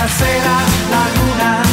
trasera la luna.